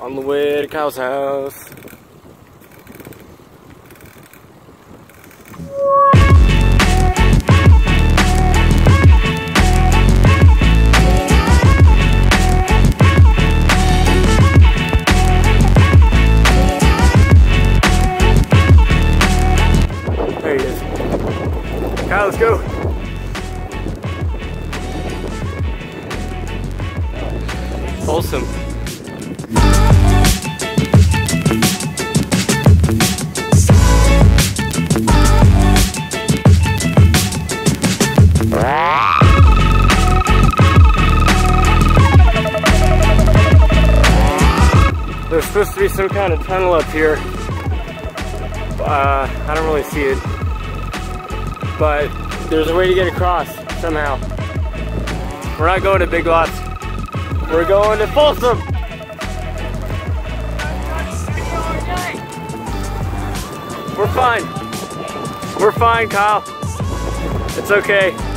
On the way to Kyle's house. There he is. Kyle, let's go. Supposed to be some kind of tunnel up here. Uh, I don't really see it. But there's a way to get across somehow. We're not going to Big Lots. We're going to Folsom. We're fine. We're fine, Kyle. It's okay.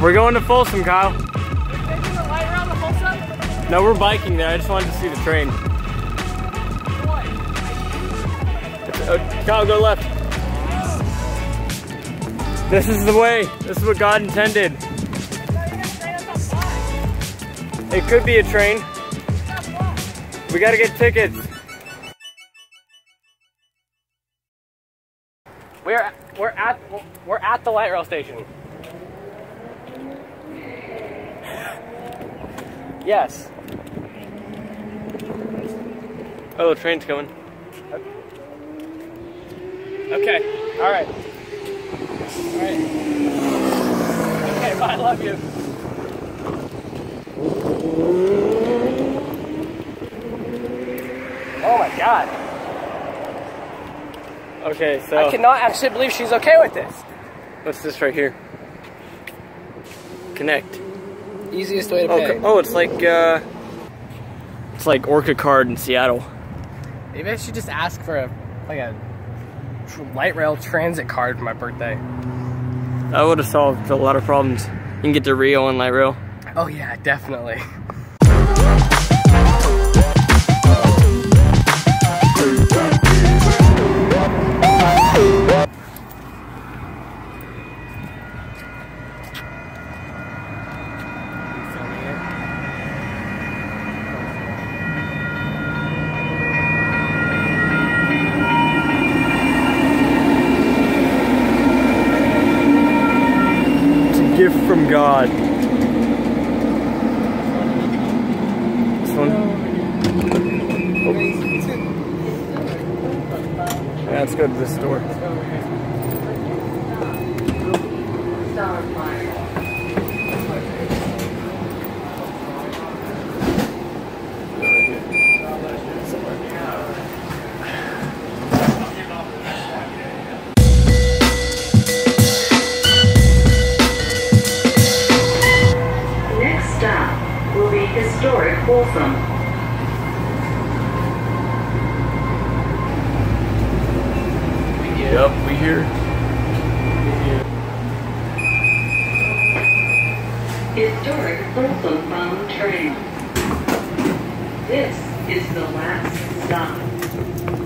We're going to Folsom, Kyle. No, we're biking there. I just wanted to see the train. Uh, Kyle, go left. This is the way. This is what God intended. It could be a train. We gotta get tickets. We're we're at we're at the light rail station. Yes. Oh, the train's coming. Okay. All right. All right. Okay. Bye. I love you. Oh my god. Okay, so I cannot actually believe she's okay with this. what's this right here? Connect. Easiest way to Oh, pay. oh, it's like uh, it's like Orca Card in Seattle. Maybe I should just ask for a like a light rail transit card for my birthday. That would have solved a lot of problems. You can get to Rio on light rail. Oh yeah, definitely. God. This one. Oh. Yeah, let's go to this store. Yep, we here. Historic Folsom Farm train. This is the last stop.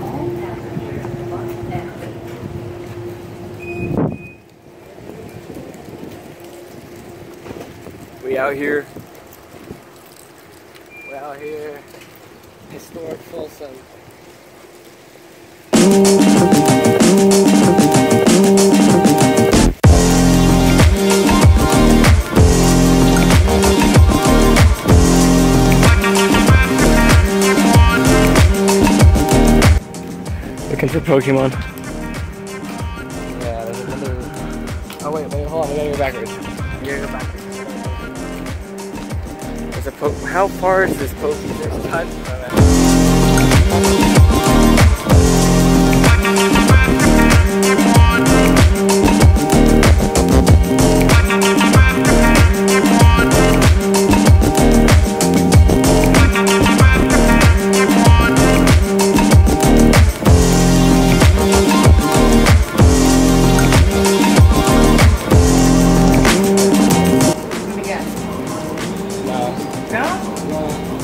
All passengers must exit. We out here. We're out here. Historic Folsom. Looking for Pokemon. Yeah, there's another. Oh, wait, wait, hold on, we gotta go backwards. We gotta go backwards. There's a po. How far is this Pokemon? There's tons.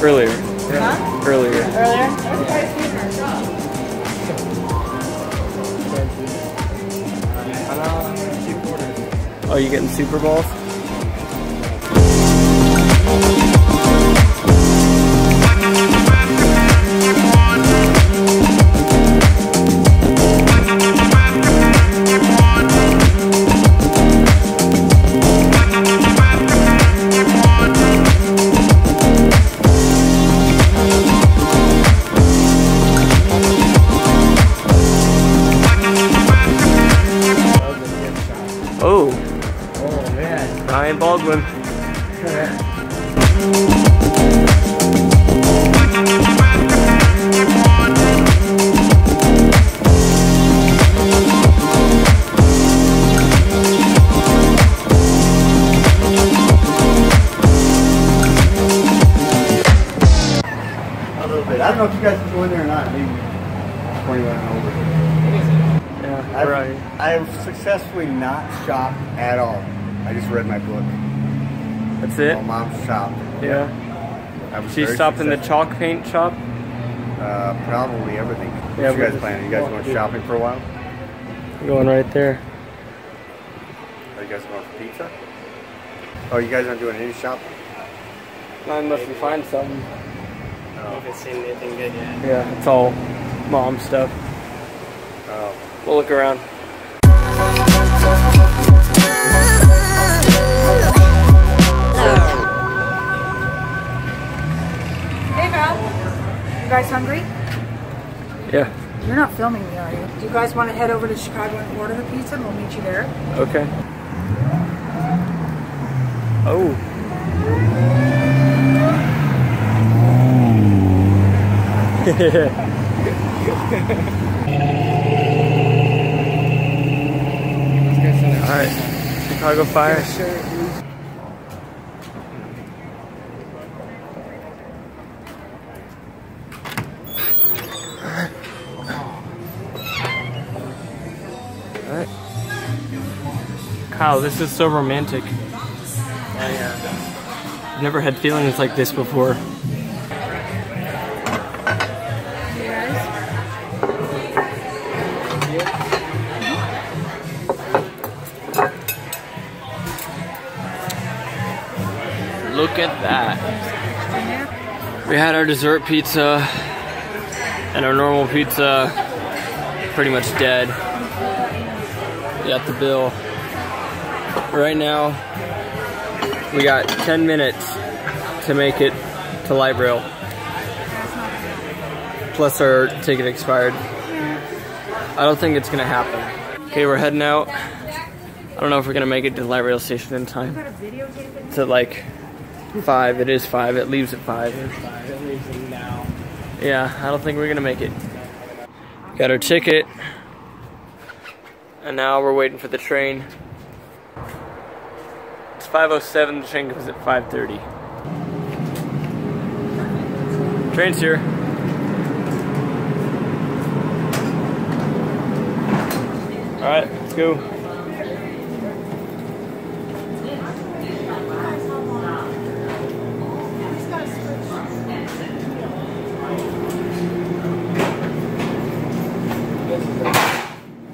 No. Earlier. Huh? Earlier. Earlier? That was quite sweet in our shop. Oh, you getting Super Balls? Ryan Baldwin. A little bit. I don't know if you guys can go in there or not. Maybe 21 and over. Yeah, I've, right. I've successfully not shopped at all. I just read my book. That's it? While mom shopped. Yeah. I was She very stopped in the chalk paint shop. Uh, probably everything. What Yeah, you guys planning? You guys going shopping for a while? Going right there. Are you guys going for pizza? Oh, you guys aren't doing any shopping? Not unless we find something. I don't know if it's seen anything good yet. Yeah, it's all mom stuff. Oh. We'll look around. Hey, Val. You guys hungry? Yeah. You're not filming me, are you? Do you guys want to head over to Chicago and order the pizza and we'll meet you there? Okay. Oh. All right. Chicago Fire. Kyle, this is so romantic. Oh. I've never had feelings like this before. Look at that. We had our dessert pizza and our normal pizza pretty much dead. We got the bill. Right now, we got 10 minutes to make it to light rail. Plus our ticket expired. I don't think it's gonna happen. Okay, we're heading out. I don't know if we're gonna make it to the light rail station in time. To like five. It is five. It leaves at five. Yeah, I don't think we're gonna make it. Got our ticket. And now we're waiting for the train. It's 507, the train comes at 530. Train's here. Alright, let's go.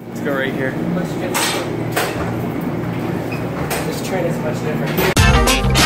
Let's go right here. This train is much different.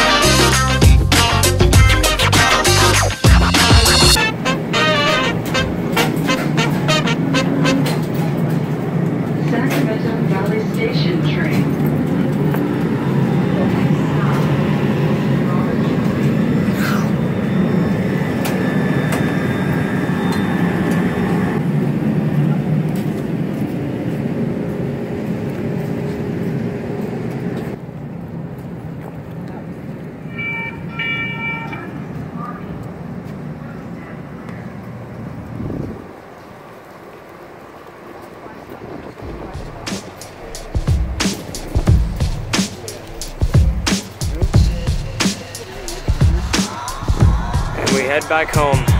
Head back home.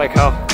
Like how